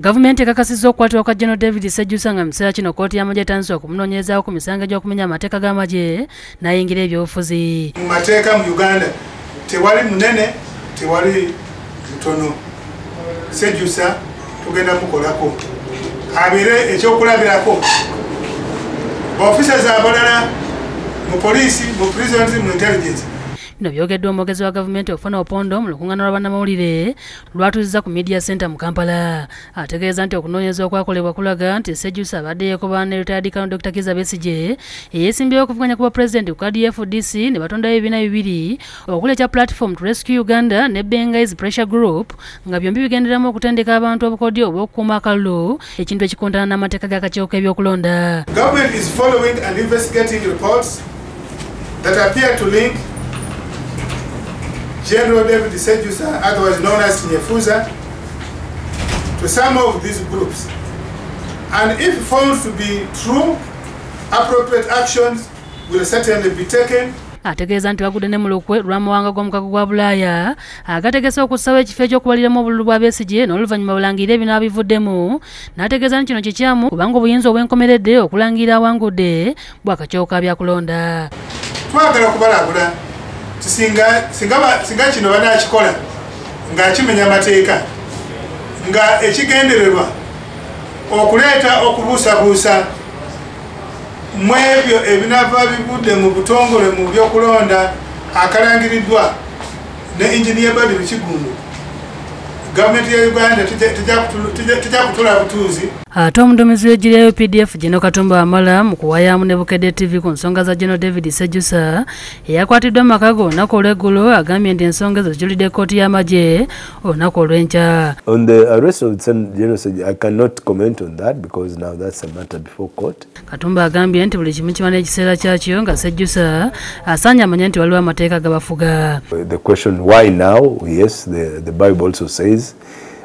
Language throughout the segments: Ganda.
gavumenti ekakasizza okukwatibwa kwa general david sejjusa nga mu kiseera kino kkooti y'amagye etandise okumunoonyerezaako ku misango egy'okumenya amateeka g'amagye n'ayingira ebyobufuzi. Mu mateeka mu uganda tewali munene tewali mutono. Sejjusa tugenda mukolako abeere ekyokulabirako. Baofisas abalala mu poliisi mu prisons mu intelligence bino byogeddwa omwogezi wa gavumenti okufuna opondo mu lukuŋŋaana lwa bannamawulire lwatuuziza ku media center mu kampala. Ategeeza nti okunoonyeza okwakolebwa kulaga nti sejjusa abadde yeekoba ne retired colonel dr kiza besige eyeesimbyewo okuvuganya ku bwapulezidenti ku kadi fdc ne batondayo ebibiina bibiri okuli ekya platform to rescue uganda ne bengais pressure group nga byombi bigenderamu okutendeka abantu obukodyo obw'okukuuma akalulu ekintu ekikontana n'amateeka g'akakiiko k'ebyokulonda. Government is following and investigating reports that appear to link General David Sejusa, otherwise known as Nyefuza, to some of these groups. And if found to be true, appropriate actions will certainly be taken. Ategeeza nti bagudde ne mu lukwe lw'amawanga g'omukago gwa bulaaya agategese okussawo ekifo ekyokubaliramu obululu bwa besigye n'oluvannyuma bulangirira ebino abivuddemu n'ategeeza nti kino kikyamu kubanga obuyinza obwenkomeredde okulangira awangudde bwakakyooka byakulonda twagala kubalabula singa kino banakikola ng'akimenya amateeka nga ekigendererwa okuleeta okubuusabuusa mu ebyo ebinava bivudde mu butongole mu byokulonda akalangiriddwa ne engineer badi bikigundu gavumenti ya uganda tejja kutula butuuzi ate omuduumizi w'eggiri ya updf gino katumba wamala mu kuwayamu ne bukedde tv ku nsonga za general david sejjusa eyakwatiddwa mu maka ge olunaku olw'eggulo agambye nti ensonga ezo zijulidde kkooti y'amagye olunaku olw'enkya On the arrest of General Sej, I cannot comment on that because now that's a matter before court. katumba agambye nti buli kimu kiba n'ekiseera kyakyo nga sejjusa asaanye amanye nti waliwo amateeka gabafuga The question why now? Yes, the, the Bible also says,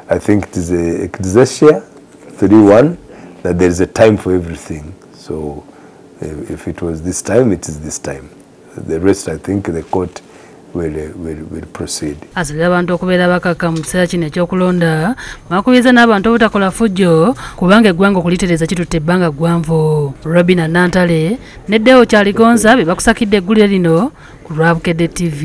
I think it is a Ecclesiastes 3.1, that there is a time for everything. So if it was this time, it is this time. The rest, I think the court asabira abantu okubeera bakaka mu kiseera kino ekyokulonda mwakubiriza n'abantu obutakola fujjo kubanga eggwanga okulitereeza kitutte ebbanga ggwanvu robina nantale neddewo kyaligonza be bakusakidde eggulire lino ku lwabukedde tv